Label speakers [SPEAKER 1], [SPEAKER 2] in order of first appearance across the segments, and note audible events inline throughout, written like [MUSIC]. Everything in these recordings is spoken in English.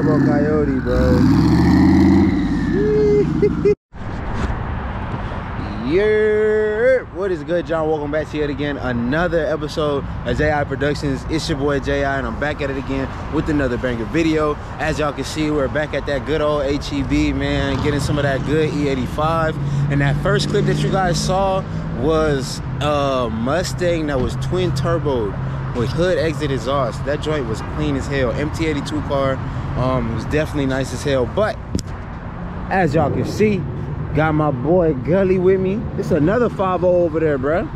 [SPEAKER 1] Turbo Coyote, bro. [LAUGHS] yeah, what is good, John? Welcome back to yet again another episode of JI Productions. It's your boy JI, and I'm back at it again with another banger video. As y'all can see, we're back at that good old HEB, man, getting some of that good E85. And that first clip that you guys saw was a Mustang that was twin turboed with hood exit exhaust. That joint was clean as hell. MT82 car. Um, it was definitely nice as hell. But as y'all can see, got my boy Gully with me. It's another 5 over there, bruh.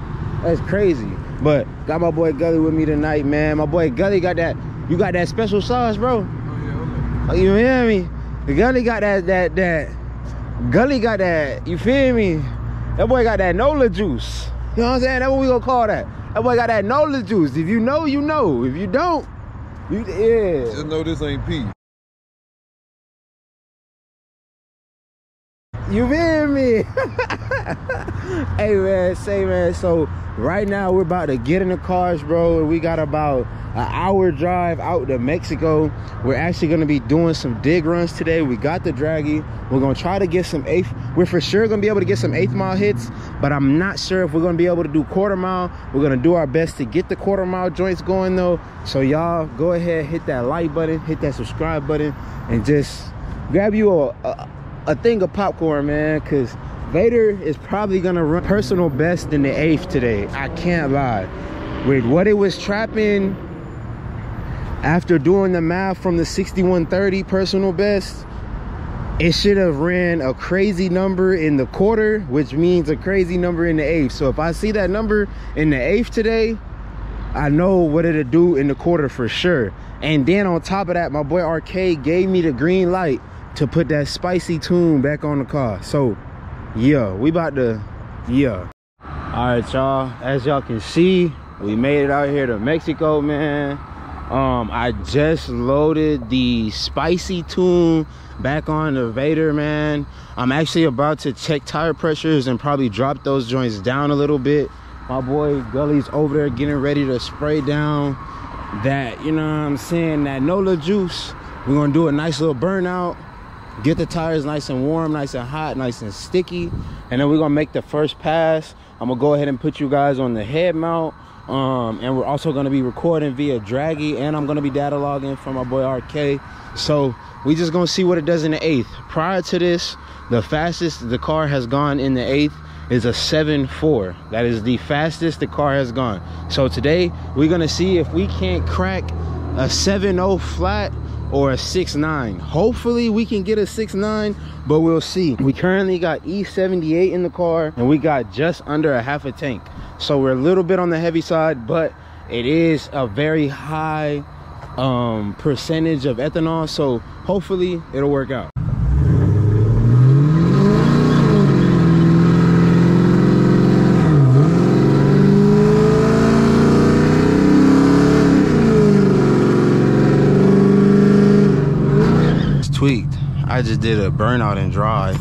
[SPEAKER 1] That's crazy. But got my boy Gully with me tonight, man. My boy Gully got that. You got that special sauce, bro.
[SPEAKER 2] Oh,
[SPEAKER 1] Oh, you hear me? The Gully got that that that. Gully got that. You feel me? That boy got that Nola juice. You know what I'm saying? That's what we gonna call that. That boy got that Nola juice. If you know, you know. If you don't, you yeah.
[SPEAKER 2] Just know this ain't pee.
[SPEAKER 1] You feel me? [LAUGHS] hey man, say man. So right now we're about to get in the cars, bro. We got about an hour drive out to Mexico. We're actually gonna be doing some dig runs today. We got the Dragy. We're gonna try to get some eighth. We're for sure gonna be able to get some eighth mile hits, but I'm not sure if we're gonna be able to do quarter mile. We're gonna do our best to get the quarter mile joints going though. So y'all go ahead, hit that like button, hit that subscribe button, and just grab you a, a a thing of popcorn, man, because Vader is probably gonna run personal best in the eighth today. I can't lie. With what it was trapping after doing the math from the 6130 personal best, it should have ran a crazy number in the quarter, which means a crazy number in the eighth. So if I see that number in the eighth today, I know what it'll do in the quarter for sure. And then on top of that, my boy Arcade gave me the green light to put that spicy tune back on the car. So yeah, we about to, yeah. All right, y'all, as y'all can see, we made it out here to Mexico, man. Um, I just loaded the spicy tune back on the Vader, man. I'm actually about to check tire pressures and probably drop those joints down a little bit. My boy Gully's over there getting ready to spray down that, you know what I'm saying, that Nola juice. We're gonna do a nice little burnout get the tires nice and warm nice and hot nice and sticky and then we're gonna make the first pass. I'm gonna go ahead and put you guys on the head mount um, and we're also gonna be recording via Dragy and i'm gonna be data logging from my boy rk so we just gonna see what it does in the eighth. Prior to this the fastest the car has gone in the eighth is a 7-4 that is the fastest the car has gone. So today we're gonna see if we can't crack a 7-0 flat or a 6-9 hopefully we can get a 6-9 but we'll see. We currently got e78 in the car and we got just under a half a tank. So we're a little bit on the heavy side but it is a very high um percentage of ethanol. So hopefully it'll work out I just did a burnout and drive.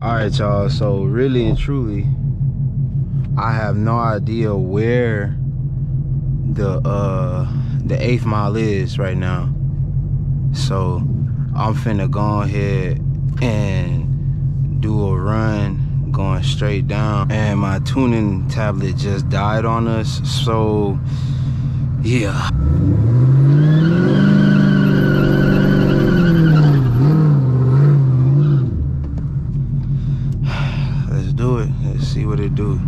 [SPEAKER 1] All right, y'all. So really and truly, I have no idea where the uh the eighth mile is right now. So I'm finna go ahead and do a run going straight down. And my tuning tablet just died on us. So yeah. Let's do it. Let's see what it do.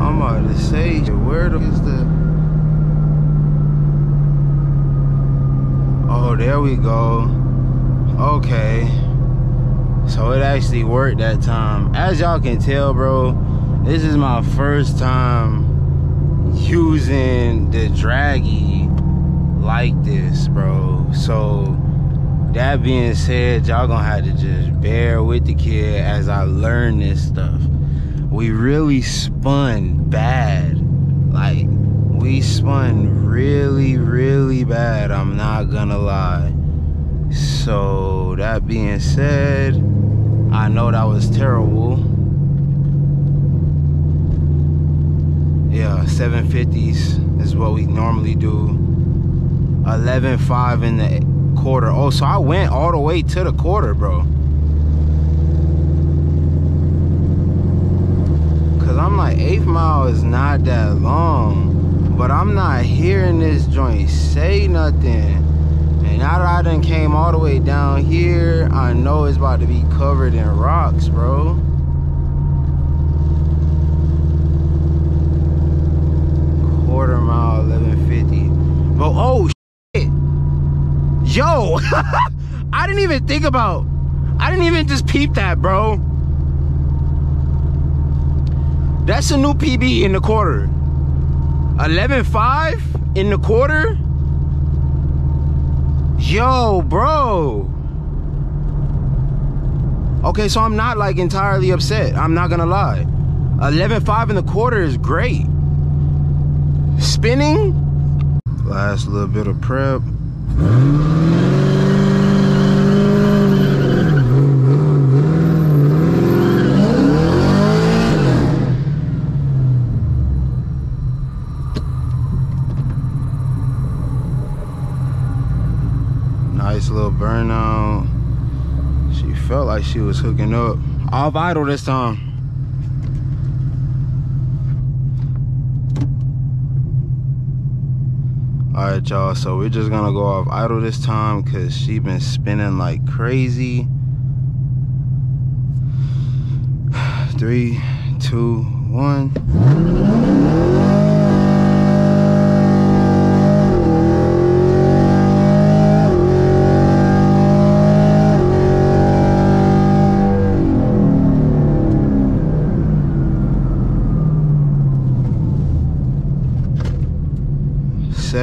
[SPEAKER 1] I'm about to say, where the is the Oh, there we go. Okay. So it actually worked that time. As y'all can tell, bro, this is my first time using the Dragy like this, bro. So that being said, y'all gonna have to just bear with the kid as I learn this stuff. We really spun bad. Like, we spun really, really bad. I'm not gonna lie. So, that being said, I know that was terrible. Yeah, 750s is what we normally do. 11.5 in the quarter. Oh, so I went all the way to the quarter, bro. Cause I'm like, eighth mile is not that long. But I'm not hearing this joint say nothing. And now that I done came all the way down here, I know it's about to be covered in rocks, bro. Quarter mile, 1150. But oh shit. Yo, [LAUGHS] I didn't even think about, I didn't even just peep that, bro. That's a new PB in the quarter. 11.5 in the quarter? Yo, bro. Okay, so I'm not like entirely upset. I'm not gonna lie. 11.5 in the quarter is great. Spinning? Last little bit of prep. Nice little burnout. She felt like she was hooking up. All vital this time. All right, y'all. So we're just gonna go off idle this time because she been spinning like crazy. [SIGHS] Three, two, one.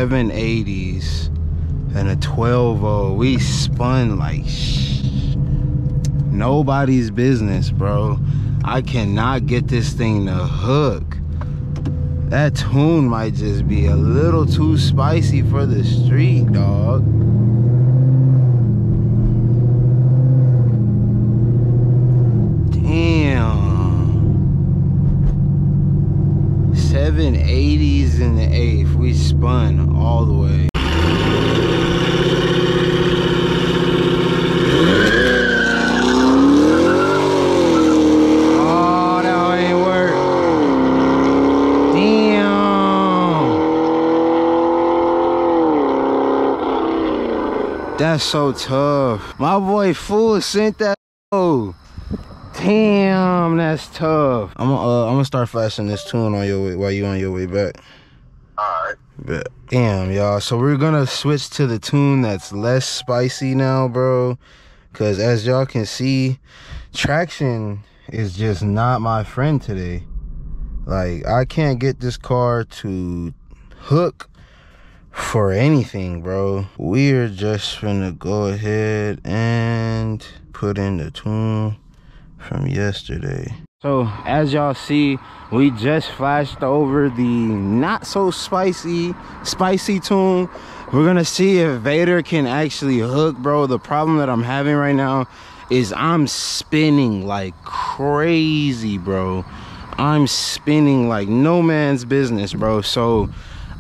[SPEAKER 1] Seven eighties and a 12 We spun like shh. Nobody's business, bro. I cannot get this thing to hook. That tune might just be a little too spicy for the street, dog. Damn. 780s in the eighth. We spun all the way. Oh. That's so tough. My boy Fool sent that. Oh, damn, that's tough. I'm uh, I'm gonna start flashing this tune on your way while you on your way back.
[SPEAKER 2] Alright.
[SPEAKER 1] Bet. Damn, y'all. So we're gonna switch to the tune that's less spicy now, bro. Cause as y'all can see, traction is just not my friend today. Like I can't get this car to hook for anything, bro. We're just gonna go ahead and put in the tune from yesterday. So as y'all see, we just flashed over the not so spicy, spicy tune. We're gonna see if Vader can actually hook, bro. The problem that I'm having right now is I'm spinning like crazy, bro. I'm spinning like no man's business, bro. So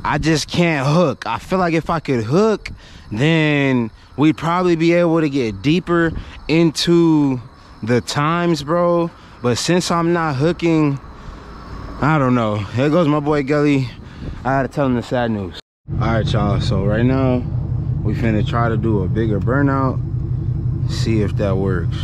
[SPEAKER 1] I just can't hook. I feel like if I could hook, then we'd probably be able to get deeper into the times, bro. But since I'm not hooking, I don't know. Here goes my boy Gully. I gotta tell him the sad news. All right, y'all. So right now, we finna try to do a bigger burnout. See if that works.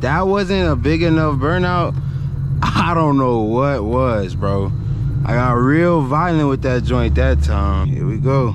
[SPEAKER 1] That wasn't a big enough burnout, [LAUGHS] I don't know what was, bro. I got real violent with that joint that time. Here we go.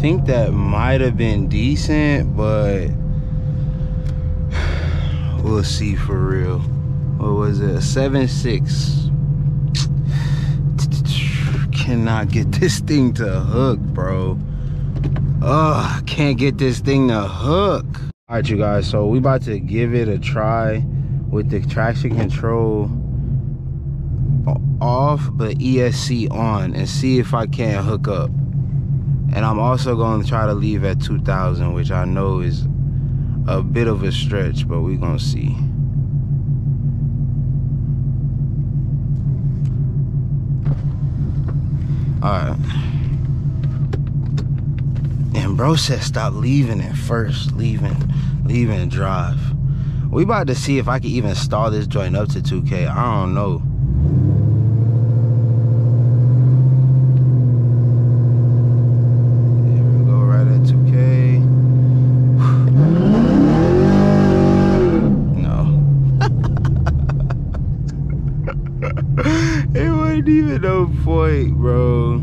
[SPEAKER 1] Think that might have been decent, but [SIGHS] we'll see for real. What was it? A 7-6. [SIGHS] Cannot get [LAUGHS] this thing to hook, bro. Ugh, can't get this thing to hook. All right, you guys, so we about to give it a try with the traction control off, but ESC on and see if I can hook up. And I'm also going to try to leave at 2,000, which I know is a bit of a stretch, but we're going to see. Alright. And bro said stop leaving at first. Leaving, leaving drive. We about to see if I can even stall this joint up to 2K. I don't know. no point, bro.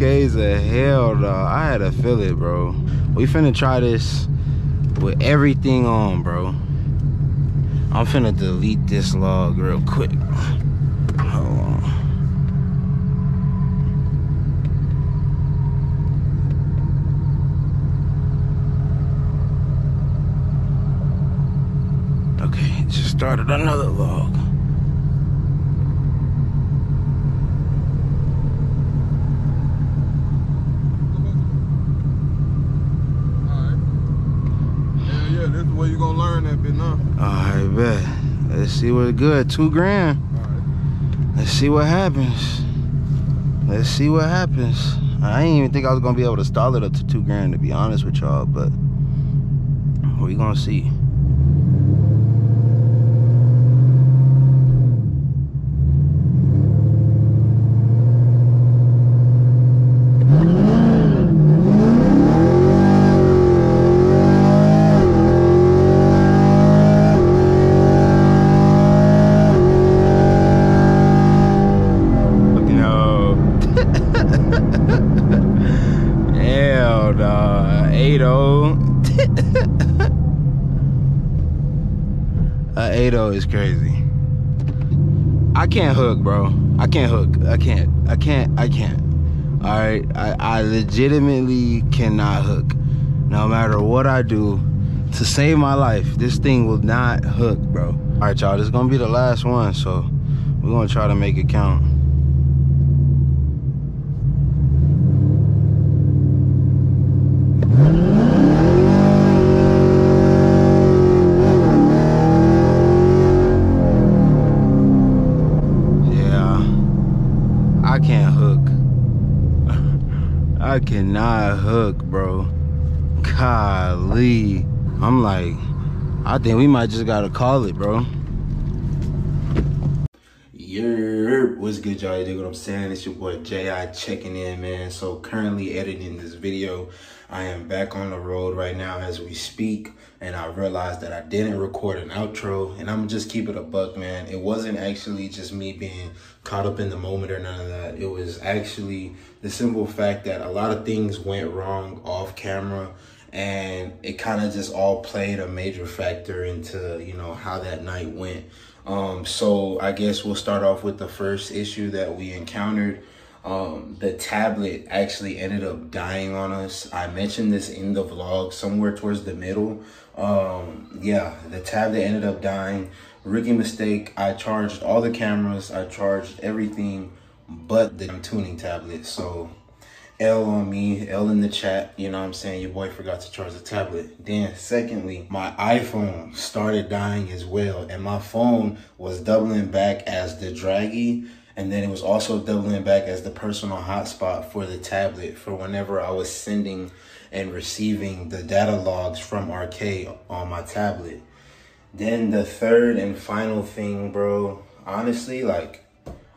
[SPEAKER 1] 2K's a hell no. I had to feel it, bro. We finna try this with everything on, bro. I'm finna delete this log real quick. Hold on. Okay, just started another log. bet. Let's see what's good. Two grand. Let's see what happens. Let's see what happens. I didn't even think I was gonna be able to stall it up to two grand to be honest with y'all, but we gonna see. Is crazy. I can't hook, bro. I can't hook. I can't. I can't. I can't. All right. I, I legitimately cannot hook. No matter what I do to save my life, this thing will not hook, bro. All right, y'all. This is gonna be the last one, so we're gonna try to make it count. I can't hook. I cannot hook, bro. Golly. I'm like, I think we might just gotta call it, bro. Yerp, what's good, y'all? You dig what I'm saying? It's your boy J.I. checking in, man. So currently editing this video. I am back on the road right now as we speak, and I realized that I didn't record an outro, and I'm just keep it a buck, man. It wasn't actually just me being caught up in the moment or none of that. It was actually the simple fact that a lot of things went wrong off camera, and it kind of just all played a major factor into, you know, how that night went. Um, so I guess we'll start off with the first issue that we encountered um, the tablet actually ended up dying on us. I mentioned this in the vlog somewhere towards the middle. Um, yeah, the tablet ended up dying. Rookie mistake. I charged all the cameras. I charged everything but the tuning tablet. So L on me, L in the chat. You know what I'm saying? Your boy forgot to charge the tablet. Then, secondly, my iPhone started dying as well. And my phone was doubling back as the Dragy. And then it was also doubling back as the personal hotspot for the tablet for whenever I was sending and receiving the data logs from Arcade on my tablet. Then the third and final thing, bro, honestly, like,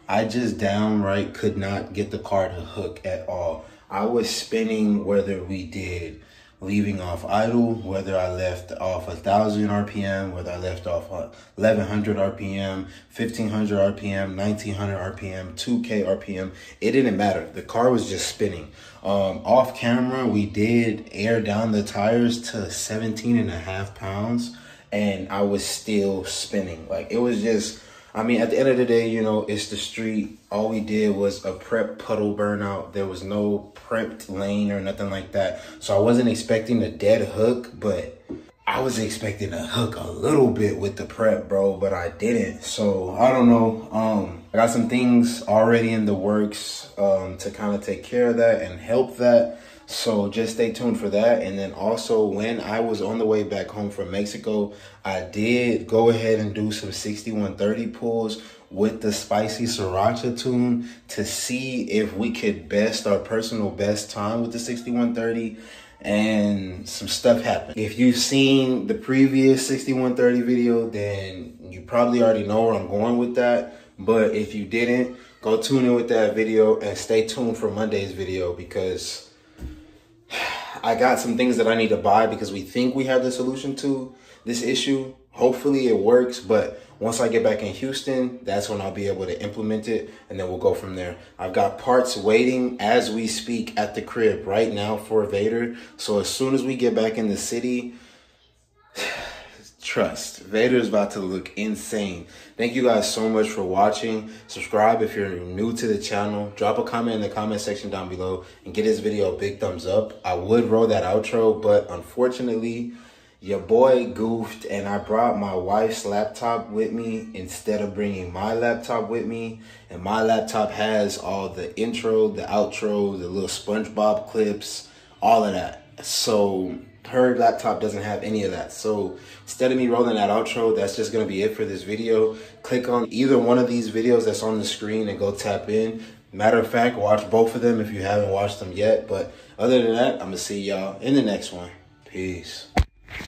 [SPEAKER 1] I just downright could not get the car to hook at all. I was spinning whether we did leaving off idle, whether I left off a thousand RPM, whether I left off 1100 RPM, 1500 RPM, 1900 RPM, 2K RPM. It didn't matter. The car was just spinning. Um, off camera, we did air down the tires to 17 and a half pounds, and I was still spinning. Like it was just I mean, at the end of the day, you know, it's the street. All we did was a prep puddle burnout. There was no prepped lane or nothing like that. So I wasn't expecting a dead hook, but I was expecting a hook a little bit with the prep, bro, but I didn't. So I don't know. Um, I got some things already in the works um, to kind of take care of that and help that. So just stay tuned for that. And then also when I was on the way back home from Mexico, I did go ahead and do some 6130 pulls with the spicy sriracha tune to see if we could best our personal best time with the 6130 and some stuff happened. If you've seen the previous 6130 video, then you probably already know where I'm going with that. But if you didn't, go tune in with that video and stay tuned for Monday's video because I got some things that I need to buy because we think we have the solution to this issue. Hopefully it works, but once I get back in Houston, that's when I'll be able to implement it and then we'll go from there. I've got parts waiting as we speak at the crib right now for Vader. So as soon as we get back in the city, trust, Vader's about to look insane. Thank you guys so much for watching. Subscribe if you're new to the channel. Drop a comment in the comment section down below and get this video a big thumbs up. I would roll that outro, but unfortunately, your boy goofed and I brought my wife's laptop with me instead of bringing my laptop with me. And my laptop has all the intro, the outro, the little SpongeBob clips, all of that. So her laptop doesn't have any of that. So instead of me rolling that outro, that's just gonna be it for this video. Click on either one of these videos that's on the screen and go tap in. Matter of fact, watch both of them if you haven't watched them yet. But other than that, I'm gonna see y'all in the next one. Peace.